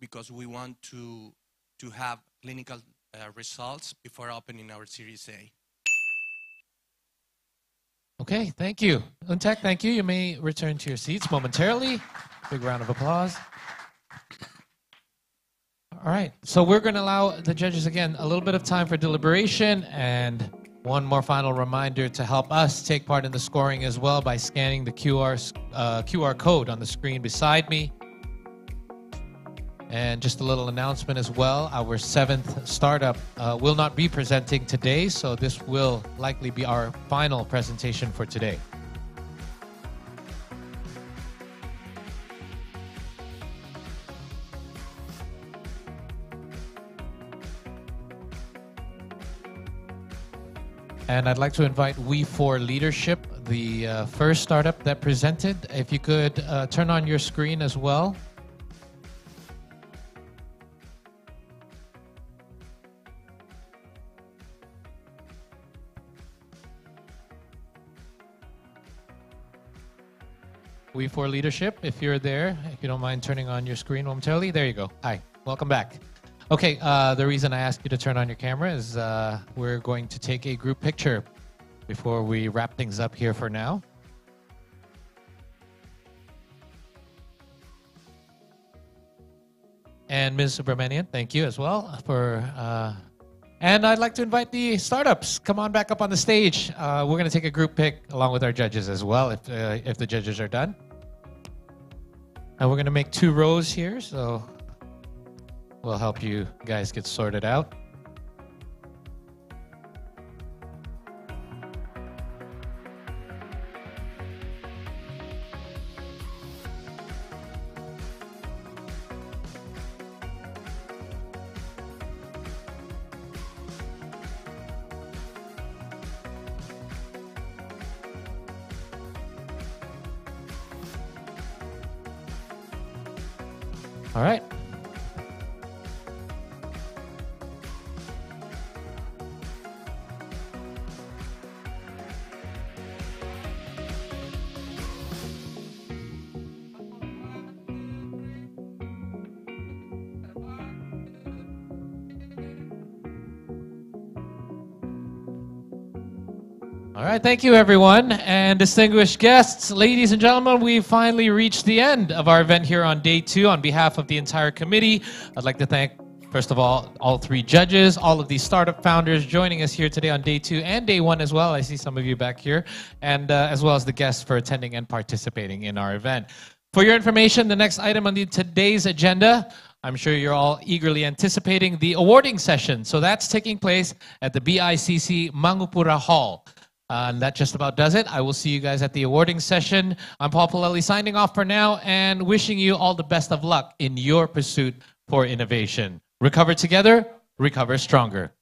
because we want to to have clinical uh, results before opening our Series A. Okay, thank you. UNTEC, thank you. You may return to your seats momentarily. Big round of applause. All right, so we're going to allow the judges again a little bit of time for deliberation and one more final reminder to help us take part in the scoring as well by scanning the QR, uh, QR code on the screen beside me. And just a little announcement as well our seventh startup uh, will not be presenting today, so this will likely be our final presentation for today. And I'd like to invite We4 Leadership, the uh, first startup that presented. If you could uh, turn on your screen as well. We4 Leadership, if you're there, if you don't mind turning on your screen momentarily. There you go. Hi, welcome back. Okay, uh, the reason I asked you to turn on your camera is uh, we're going to take a group picture before we wrap things up here for now. And Ms. Subramanian, thank you as well for. Uh, and I'd like to invite the startups. Come on back up on the stage. Uh, we're going to take a group pic along with our judges as well, if uh, if the judges are done. And we're going to make two rows here, so we'll help you guys get sorted out. Thank you, everyone. And distinguished guests, ladies and gentlemen, we've finally reached the end of our event here on day two. On behalf of the entire committee, I'd like to thank First of all, all three judges, all of these startup founders joining us here today on day two and day one as well. I see some of you back here, and uh, as well as the guests for attending and participating in our event. For your information, the next item on the, today's agenda, I'm sure you're all eagerly anticipating the awarding session. So that's taking place at the BICC Mangupura Hall. And that just about does it. I will see you guys at the awarding session. I'm Paul Palelli signing off for now and wishing you all the best of luck in your pursuit for innovation. Recover together, recover stronger.